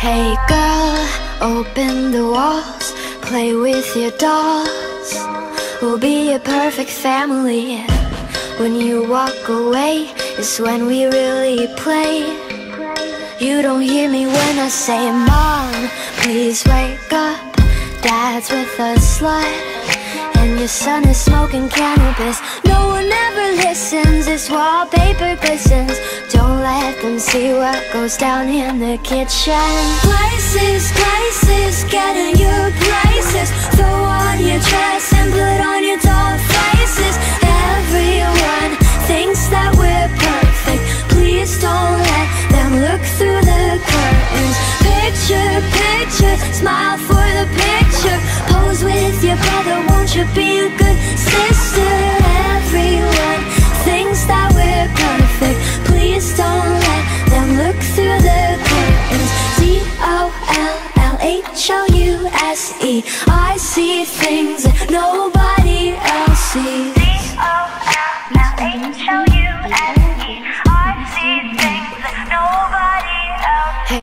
Hey girl, open the walls, play with your dolls. We'll be a perfect family. When you walk away, it's when we really play. You don't hear me when I say, Mom, please wake up. Dad's with a slut, and your son is smoking cannabis. No this wallpaper glistens. Don't let them see what goes down in the kitchen. Places, places, getting your places. Throw on your dress and put on your doll faces. Everyone thinks that we're perfect. Please don't let them look through the curtains. Picture, picture, smile for the picture. Pose with your brother, won't you be a good O U S E. I see things